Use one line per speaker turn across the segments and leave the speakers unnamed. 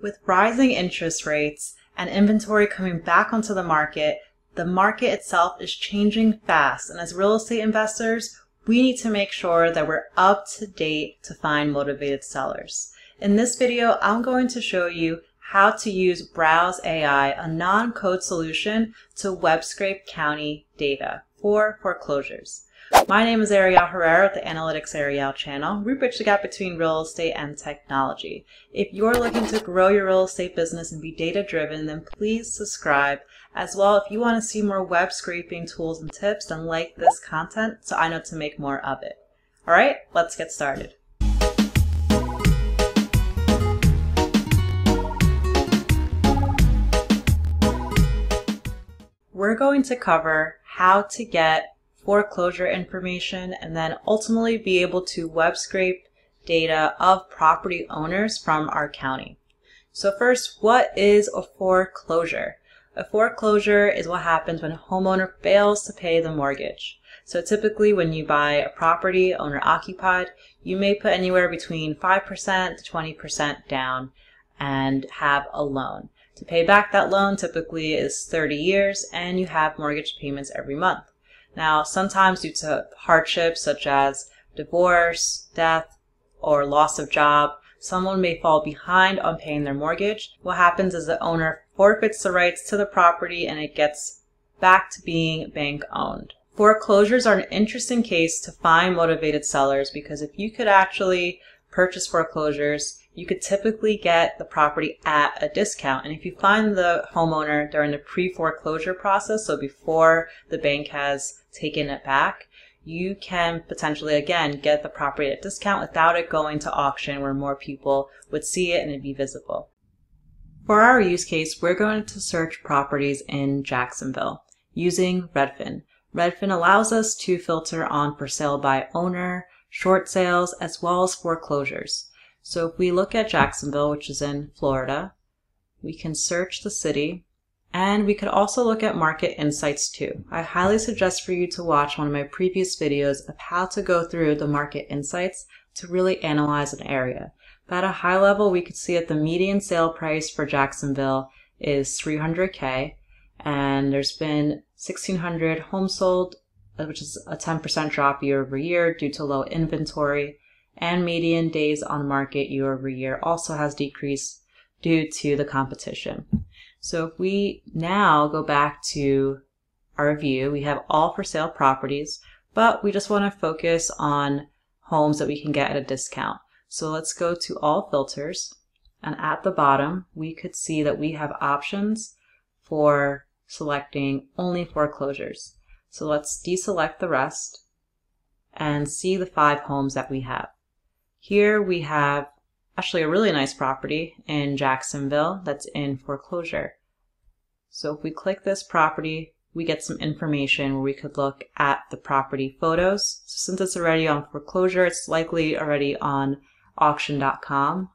With rising interest rates and inventory coming back onto the market, the market itself is changing fast. And as real estate investors, we need to make sure that we're up to date to find motivated sellers. In this video, I'm going to show you how to use Browse AI, a non-code solution to web scrape county data for foreclosures. My name is Ariel Herrera with the Analytics Ariel channel. We bridge the gap between real estate and technology. If you're looking to grow your real estate business and be data driven, then please subscribe. As well, if you want to see more web scraping tools and tips, then like this content so I know to make more of it. All right, let's get started. We're going to cover how to get foreclosure information, and then ultimately be able to web scrape data of property owners from our county. So first, what is a foreclosure? A foreclosure is what happens when a homeowner fails to pay the mortgage. So typically when you buy a property owner occupied, you may put anywhere between 5% to 20% down and have a loan. To pay back that loan typically is 30 years and you have mortgage payments every month. Now, sometimes due to hardships such as divorce, death, or loss of job, someone may fall behind on paying their mortgage. What happens is the owner forfeits the rights to the property and it gets back to being bank owned. Foreclosures are an interesting case to find motivated sellers because if you could actually purchase foreclosures, you could typically get the property at a discount. And if you find the homeowner during the pre-foreclosure process, so before the bank has taken it back, you can potentially again get the property at a discount without it going to auction where more people would see it and it'd be visible. For our use case, we're going to search properties in Jacksonville using Redfin. Redfin allows us to filter on for sale by owner, short sales, as well as foreclosures. So if we look at Jacksonville, which is in Florida, we can search the city and we could also look at market insights too. I highly suggest for you to watch one of my previous videos of how to go through the market insights to really analyze an area. But at a high level, we could see that the median sale price for Jacksonville is 300K and there's been 1,600 homes sold, uh, which is a 10% drop year over year due to low inventory and median days on market year over year also has decreased due to the competition. So if we now go back to our view, we have all for sale properties, but we just want to focus on homes that we can get at a discount. So let's go to all filters and at the bottom we could see that we have options for selecting only foreclosures. So let's deselect the rest and see the five homes that we have. Here we have actually a really nice property in Jacksonville that's in foreclosure. So if we click this property, we get some information where we could look at the property photos. So since it's already on foreclosure, it's likely already on auction.com.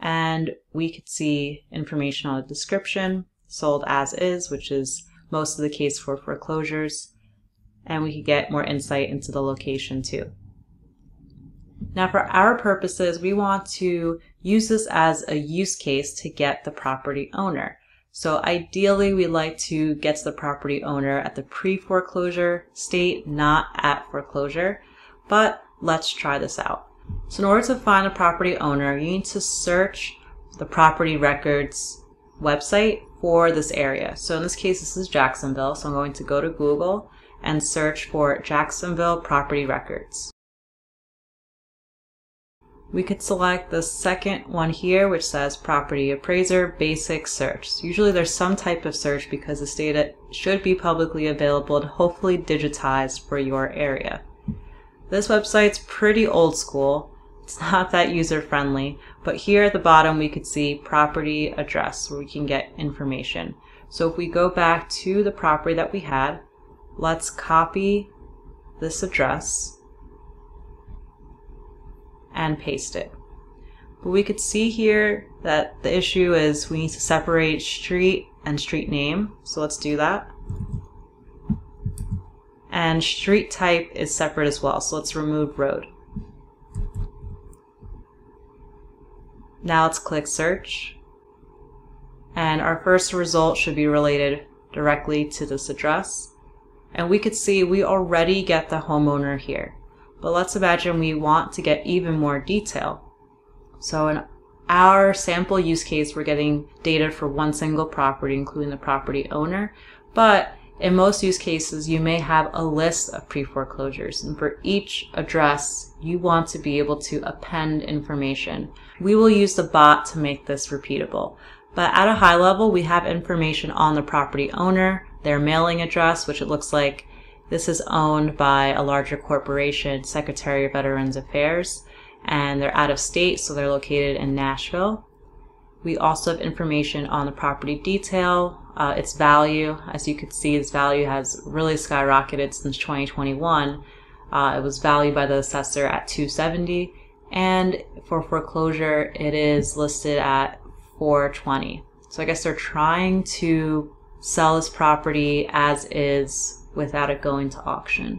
And we could see information on the description, sold as is, which is most of the case for foreclosures. And we could get more insight into the location too. Now for our purposes, we want to use this as a use case to get the property owner. So ideally we like to get to the property owner at the pre-foreclosure state, not at foreclosure, but let's try this out. So in order to find a property owner, you need to search the property records website for this area. So in this case, this is Jacksonville. So I'm going to go to Google and search for Jacksonville property records we could select the second one here, which says property appraiser basic search. So usually there's some type of search because this data should be publicly available and hopefully digitized for your area. This website's pretty old school. It's not that user friendly, but here at the bottom we could see property address where we can get information. So if we go back to the property that we had, let's copy this address and paste it. But we could see here that the issue is we need to separate street and street name. So let's do that. And street type is separate as well. So let's remove road. Now let's click search. And our first result should be related directly to this address. And we could see we already get the homeowner here. But let's imagine we want to get even more detail. So in our sample use case, we're getting data for one single property, including the property owner. But in most use cases, you may have a list of pre-foreclosures. And for each address, you want to be able to append information. We will use the bot to make this repeatable. But at a high level, we have information on the property owner, their mailing address, which it looks like this is owned by a larger corporation, Secretary of Veterans Affairs, and they're out of state, so they're located in Nashville. We also have information on the property detail, uh, its value. As you can see, its value has really skyrocketed since 2021. Uh, it was valued by the assessor at 270, and for foreclosure, it is listed at 420. So I guess they're trying to sell this property as is without it going to auction.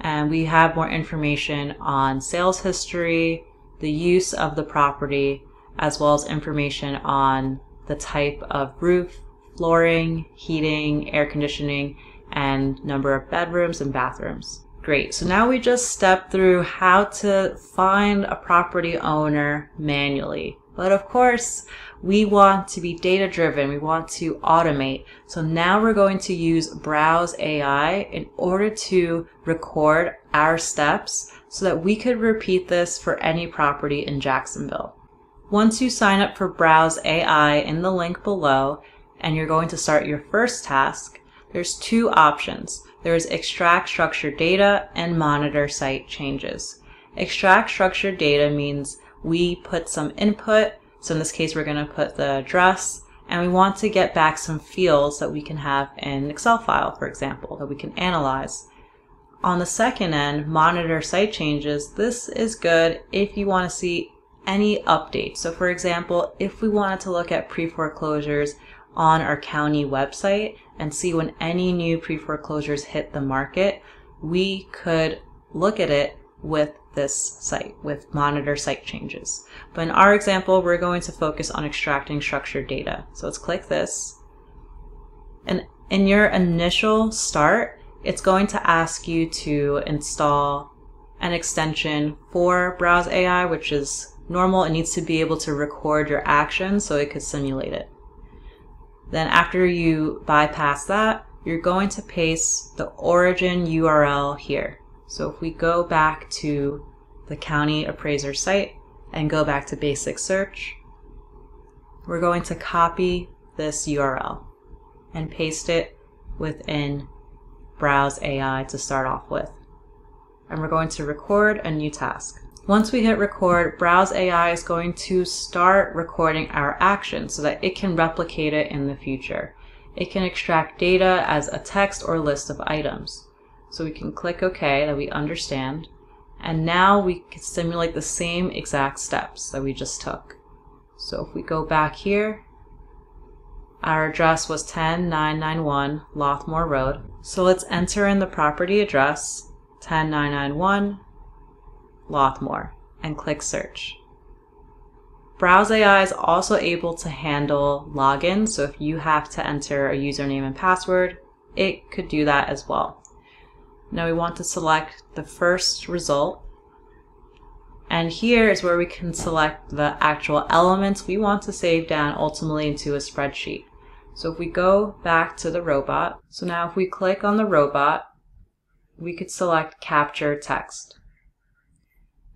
And we have more information on sales history, the use of the property, as well as information on the type of roof, flooring, heating, air conditioning, and number of bedrooms and bathrooms. Great, so now we just step through how to find a property owner manually. But of course, we want to be data driven. We want to automate. So now we're going to use Browse AI in order to record our steps so that we could repeat this for any property in Jacksonville. Once you sign up for Browse AI in the link below and you're going to start your first task, there's two options. There's extract structured data and monitor site changes. Extract structured data means we put some input. So in this case, we're going to put the address and we want to get back some fields that we can have in an Excel file, for example, that we can analyze. On the second end, monitor site changes. This is good if you want to see any updates. So for example, if we wanted to look at pre-foreclosures on our county website and see when any new pre-foreclosures hit the market, we could look at it with this site with monitor site changes. But in our example, we're going to focus on extracting structured data. So let's click this. And in your initial start, it's going to ask you to install an extension for Browse AI, which is normal. It needs to be able to record your actions so it could simulate it. Then after you bypass that, you're going to paste the origin URL here. So if we go back to the county appraiser site and go back to basic search, we're going to copy this URL and paste it within Browse AI to start off with. And we're going to record a new task. Once we hit record, Browse AI is going to start recording our action so that it can replicate it in the future. It can extract data as a text or list of items. So we can click OK that we understand. And now we can simulate the same exact steps that we just took. So if we go back here, our address was 10991 Lothmore Road. So let's enter in the property address 10991 Lothmore and click search. Browse AI is also able to handle login, so if you have to enter a username and password, it could do that as well. Now we want to select the first result. And here is where we can select the actual elements we want to save down ultimately into a spreadsheet. So if we go back to the robot, so now if we click on the robot, we could select capture text.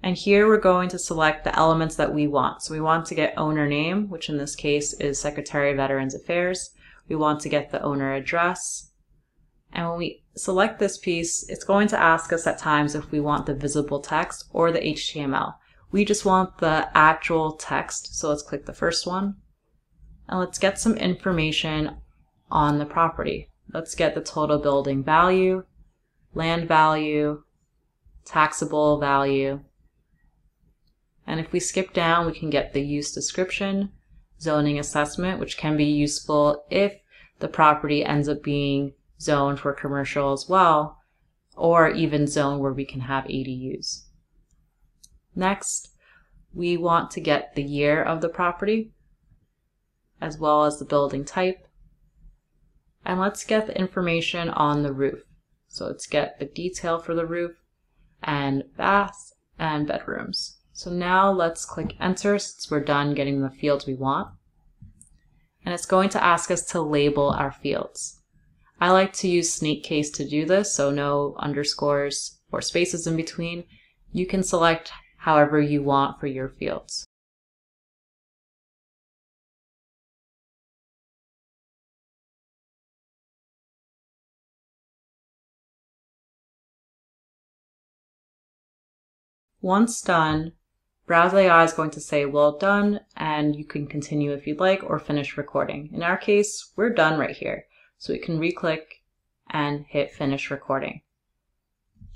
And here we're going to select the elements that we want. So we want to get owner name, which in this case is Secretary of Veterans Affairs. We want to get the owner address, and when we select this piece, it's going to ask us at times if we want the visible text or the HTML. We just want the actual text, so let's click the first one. And let's get some information on the property. Let's get the total building value, land value, taxable value. And if we skip down, we can get the use description, zoning assessment, which can be useful if the property ends up being zone for commercial as well, or even zone where we can have ADUs. Next, we want to get the year of the property as well as the building type. And let's get the information on the roof. So let's get the detail for the roof and baths and bedrooms. So now let's click enter since we're done getting the fields we want. And it's going to ask us to label our fields. I like to use snake case to do this, so no underscores or spaces in between. You can select however you want for your fields. Once done, Browse AI is going to say well done and you can continue if you'd like or finish recording. In our case, we're done right here. So we can re-click and hit finish recording.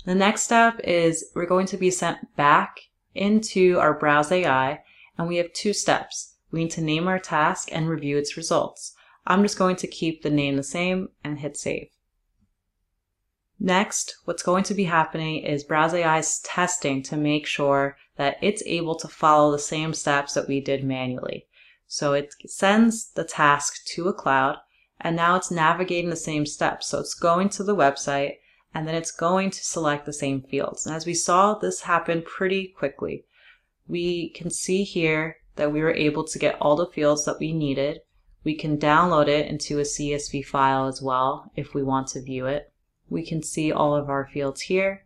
The next step is we're going to be sent back into our Browse AI and we have two steps. We need to name our task and review its results. I'm just going to keep the name the same and hit save. Next, what's going to be happening is Browse AI's testing to make sure that it's able to follow the same steps that we did manually. So it sends the task to a cloud and now it's navigating the same steps. So it's going to the website and then it's going to select the same fields. And as we saw, this happened pretty quickly. We can see here that we were able to get all the fields that we needed. We can download it into a CSV file as well if we want to view it we can see all of our fields here.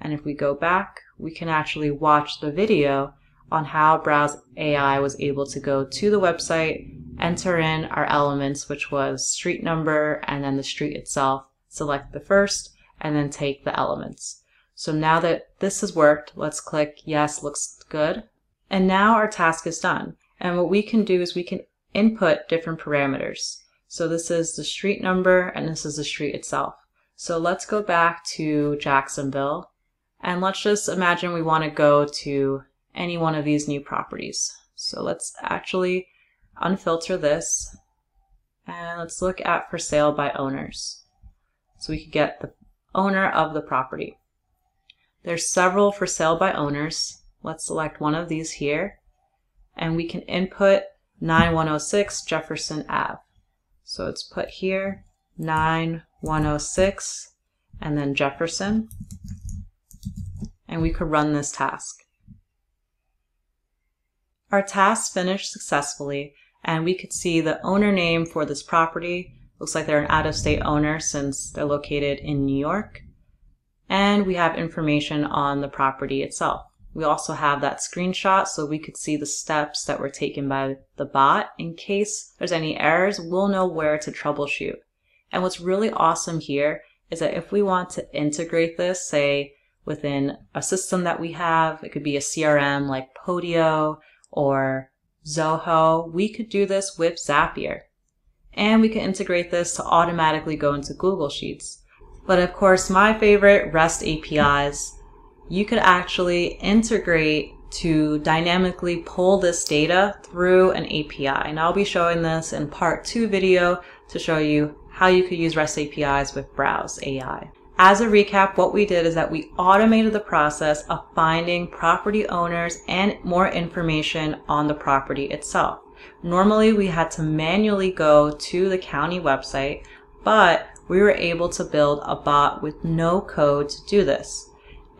And if we go back, we can actually watch the video on how Browse AI was able to go to the website, enter in our elements, which was street number and then the street itself, select the first, and then take the elements. So now that this has worked, let's click yes, looks good. And now our task is done. And what we can do is we can input different parameters. So this is the street number and this is the street itself. So let's go back to Jacksonville and let's just imagine we want to go to any one of these new properties. So let's actually unfilter this and let's look at for sale by owners. So we could get the owner of the property. There's several for sale by owners. Let's select one of these here and we can input 9106 Jefferson Ave. So it's put here 9106 and then Jefferson. And we could run this task. Our task finished successfully and we could see the owner name for this property. Looks like they're an out-of-state owner since they're located in New York. And we have information on the property itself. We also have that screenshot so we could see the steps that were taken by the bot. In case there's any errors, we'll know where to troubleshoot. And what's really awesome here is that if we want to integrate this, say within a system that we have, it could be a CRM like Podio or Zoho, we could do this with Zapier. And we can integrate this to automatically go into Google Sheets. But of course, my favorite REST APIs, you could actually integrate to dynamically pull this data through an API. And I'll be showing this in part two video to show you how you could use REST APIs with Browse AI. As a recap, what we did is that we automated the process of finding property owners and more information on the property itself. Normally, we had to manually go to the county website, but we were able to build a bot with no code to do this.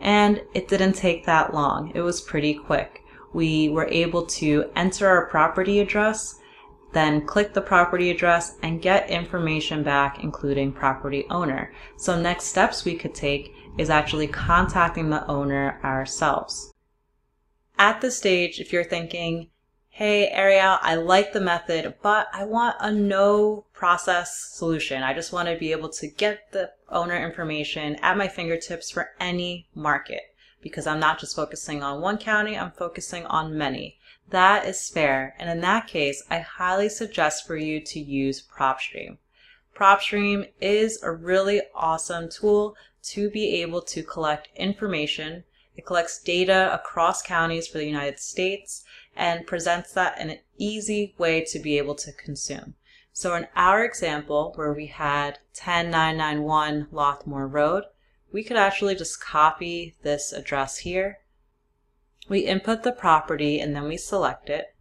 And it didn't take that long. It was pretty quick. We were able to enter our property address then click the property address and get information back, including property owner. So next steps we could take is actually contacting the owner ourselves. At this stage, if you're thinking, hey, Ariel, I like the method, but I want a no process solution. I just want to be able to get the owner information at my fingertips for any market because I'm not just focusing on one county, I'm focusing on many. That is fair, and in that case, I highly suggest for you to use PropStream. PropStream is a really awesome tool to be able to collect information. It collects data across counties for the United States and presents that in an easy way to be able to consume. So in our example, where we had 10991 Lothmore Road, we could actually just copy this address here we input the property and then we select it.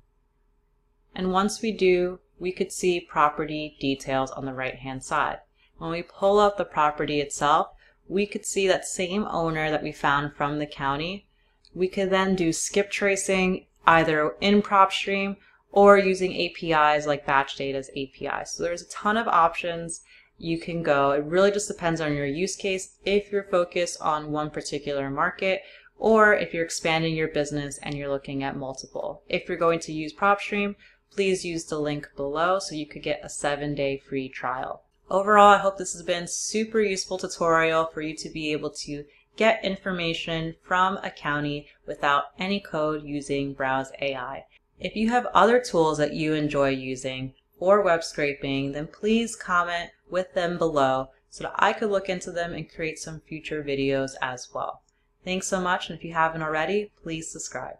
And once we do, we could see property details on the right hand side. When we pull up the property itself, we could see that same owner that we found from the county. We could then do skip tracing either in PropStream or using APIs like Batch Data's API. So there's a ton of options you can go. It really just depends on your use case if you're focused on one particular market or if you're expanding your business and you're looking at multiple. If you're going to use PropStream, please use the link below so you could get a seven day free trial. Overall, I hope this has been super useful tutorial for you to be able to get information from a county without any code using Browse AI. If you have other tools that you enjoy using or web scraping, then please comment with them below so that I could look into them and create some future videos as well. Thanks so much, and if you haven't already, please subscribe.